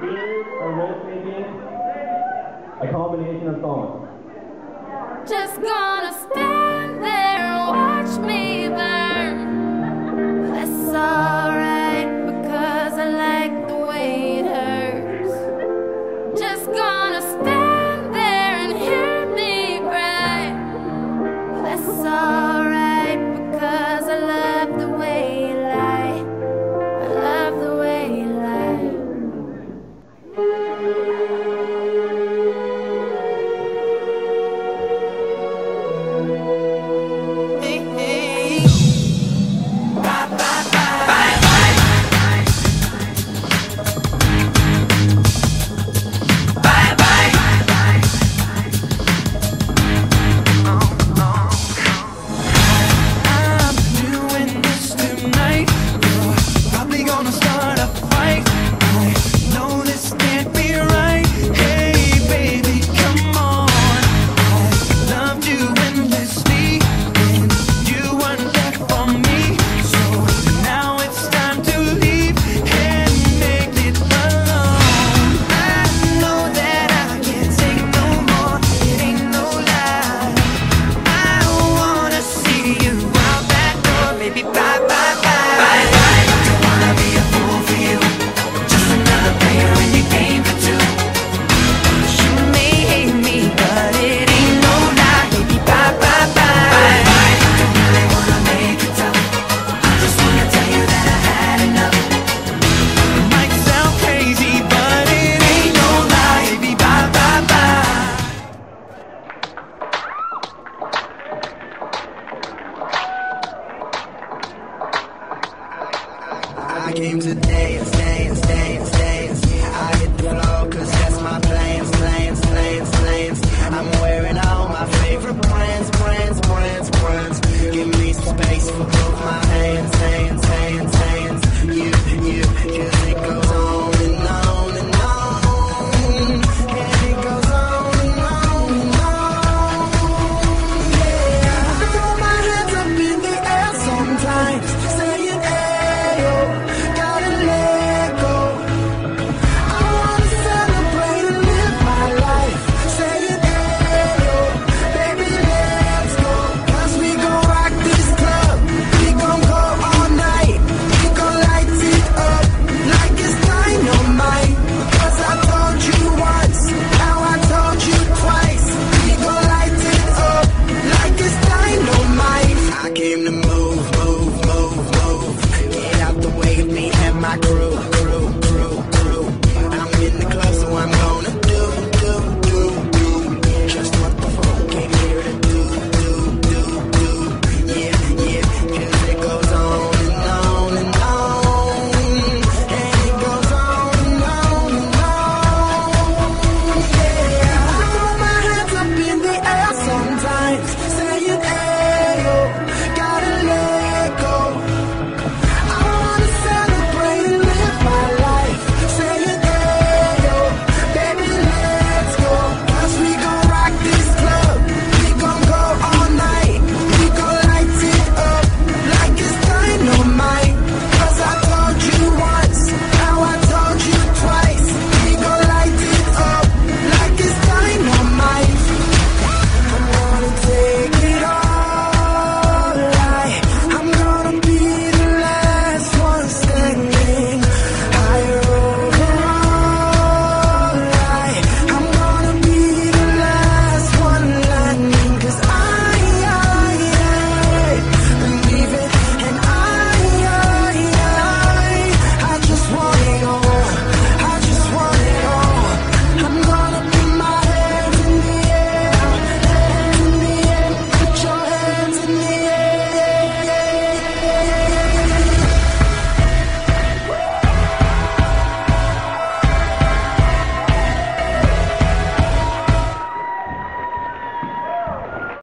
beer or roast a combination of songs. Just gonna stay. be bye bye bye. Game today.